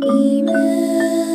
一面。